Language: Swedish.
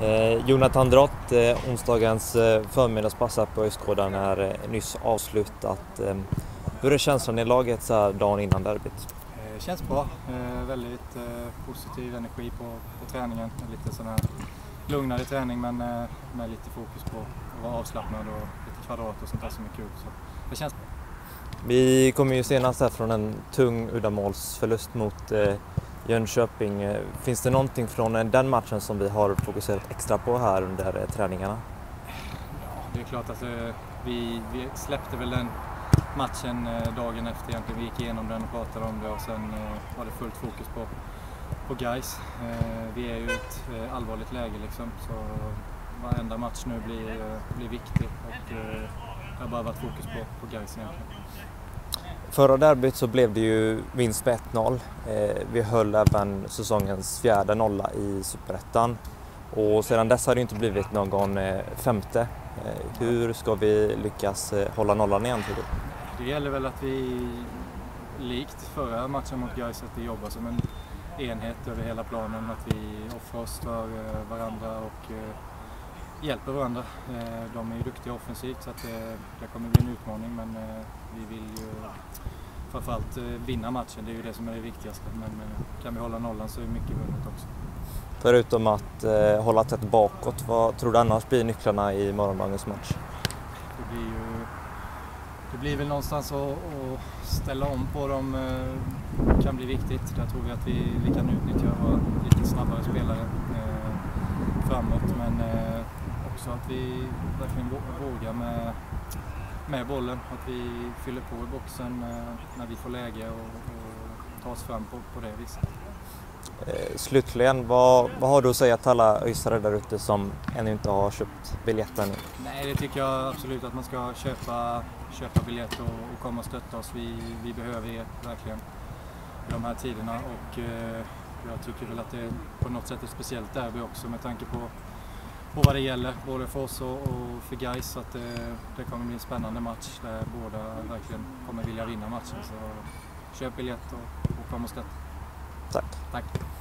Eh, Jonathan Drott, eh, onsdagens eh, förmiddagspass här på Östgården är eh, nyss avslutat. Eh, hur är känslan i laget så här dagen innan derbyt? Eh, känns bra. Eh, väldigt eh, positiv energi på, på träningen. Lite sån här lugnare träning men med lite fokus på att vara avslappnad och lite kvadrat och sånt där som är kul. Så det känns bra. Vi kommer ju senast här från en tung uddamålsförlust mot Jönköping. Eh, finns det någonting från eh, den matchen som vi har fokuserat extra på här under eh, träningarna? Ja, det är klart att vi, vi släppte väl den matchen dagen efter egentligen. Vi gick igenom den och pratade om det och sen var det fullt fokus på, på guys. Vi är ju i ett allvarligt läge liksom så varenda match nu blir, blir viktig och det har bara varit fokus på, på guys egentligen. Förra derbyt så blev det ju vinst med 1-0. Eh, vi höll även säsongens fjärde nolla i Superettan. Och sedan dess har det inte blivit någon eh, femte. Eh, hur ska vi lyckas eh, hålla nollan igen tycker du? Det gäller väl att vi, likt förra matchen mot Gais, att vi jobbar som en enhet över hela planen. Att vi offrar oss för eh, varandra och eh, hjälper varandra. Eh, De är ju duktiga offensivt så att det, det kommer bli en utmaning men eh, vi vill ju framförallt eh, vinna matchen. Det är ju det som är det viktigaste. Men eh, kan vi hålla nollan så är mycket vunnet också. Förutom att eh, hålla tätt bakåt, vad tror du annars blir nycklarna i morgondagens match? Det blir ju det blir väl någonstans att, att ställa om på dem eh, kan bli viktigt. Där tror vi att vi, vi kan utnyttja våra lite snabbare spelare eh, framåt. Men eh, också att vi verkligen vå- vågar med, med bollen. Att vi fyller på i boxen eh, när vi får läge och, och tar oss fram på, på det viset. Eh, slutligen, vad, vad har du att säga till alla öisare där ute som ännu inte har köpt biljetten? Nej, det tycker jag absolut att man ska köpa, köpa biljett och, och komma och stötta oss. Vi, vi behöver er verkligen i de här tiderna och eh, jag tycker väl att det är på något sätt ett speciellt derby också med tanke på, på vad det gäller, både för oss och, och för Gais så att det, det kommer bli en spännande match där båda verkligen kommer vilja vinna matchen. Så köp biljett och, och kom och stötta. Tack. Tack!